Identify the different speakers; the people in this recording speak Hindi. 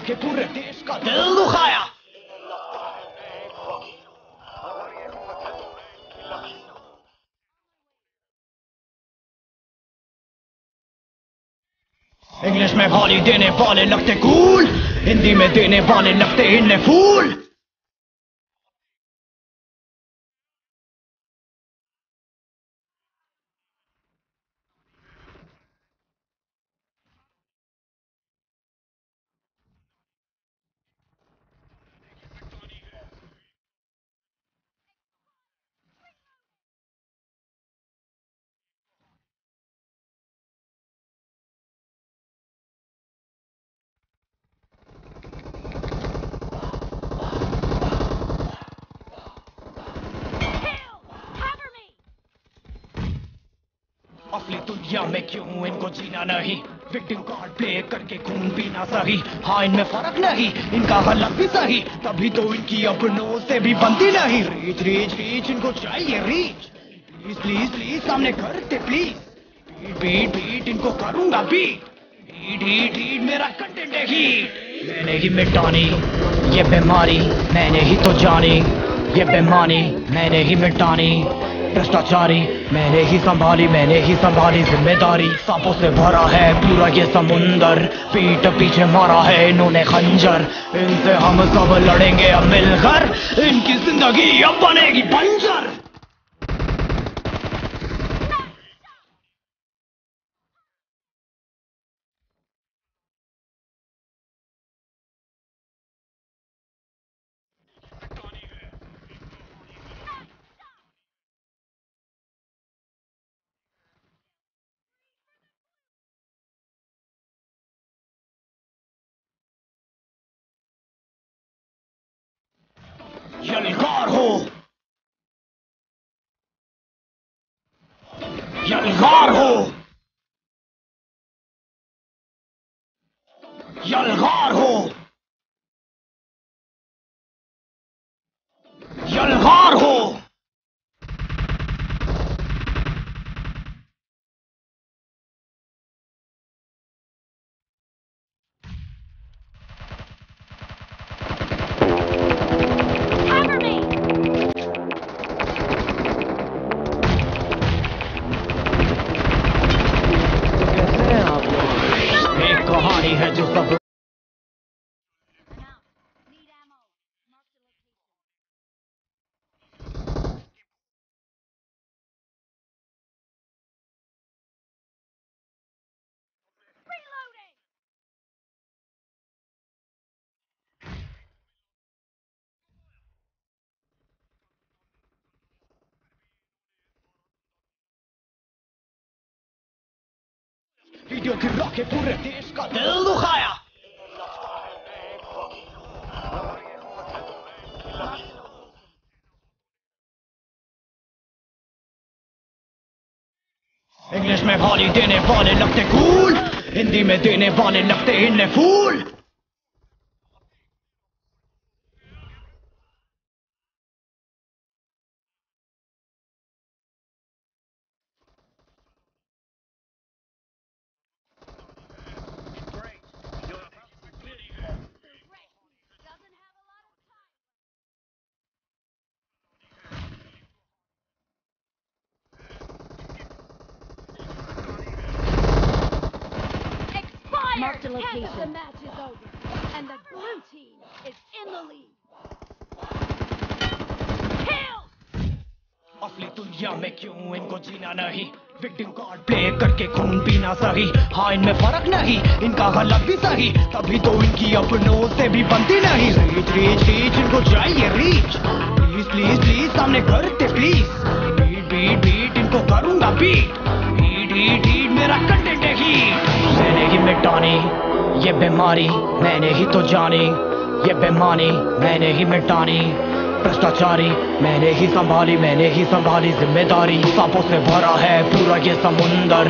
Speaker 1: Jakke på det skal døde nu har med hold i denne bolle lugter gul. Hindi med denne bolle lugter inne fugl असली दुनिया में क्यों इनको जीना नहीं? विक्टिम कार्ड प्ले करके खून पीना सही। हाँ इनमें फ़र्क नहीं, इनका हलक भी सही। तभी तो इनकी अपनों से भी बनती नहीं। रीच रीच रीच इनको चाहिए रीच प्लीज़ प्लीज़ प्लीज़ सामने करते प्लीज़ बीट बीट बीट इनको करूँगा बीट हीट हीट मेरा कंटेंट है हीट मैंने ही मिटानी, ये बीमारी मैंने ही तो जानी। ये बेमानी मैंने ही मिटानी। भ्रष्टाचारी, मैंने ही संभाली, मैंने ही संभाली ज़िम्मेदारी। सांपों से भरा है पूरा ये समुंदर, पीठ पीछे मारा है इन्होंने खंजर। इनसे हम सब लड़ेंगे, अब मिलकर इनकी ज़िंदगी अब बनेगी बंजर। यलगार हो यलगार हो यलगार हो यलगार Videoen til Rocket på det er skadet nu har jeg! Engelsk med hånd i denne vånde lugter gul. Hindi
Speaker 2: med denne vånde lugter hende fugl Expired!
Speaker 3: Mark the
Speaker 2: Half of the match is over. And the blue team is in the lead. Kill!
Speaker 1: असली दुनिया में क्यों इनको जीना नहीं विक्टिम कार्ड प्ले करके खून पीना सही हाँ इनमें फ़र्क नहीं इनका गलत भी सही तभी तो इनकी अपनों से भी बनती नहीं रीच रीच रीच इनको चाहिए रीच प्लीज़ प्लीज़ प्लीज़ सामने करते प्लीज़ बीट बीट बीट इनको करूँगा बीट ये बीमारी मैंने ही तो जानी, ये बेमानी मैंने ही मिटानी। भ्रष्टाचारी मैंने ही संभाली, मैंने ही संभाली ज़िम्मेदारी। सांपों से भरा है पूरा ये समुंदर।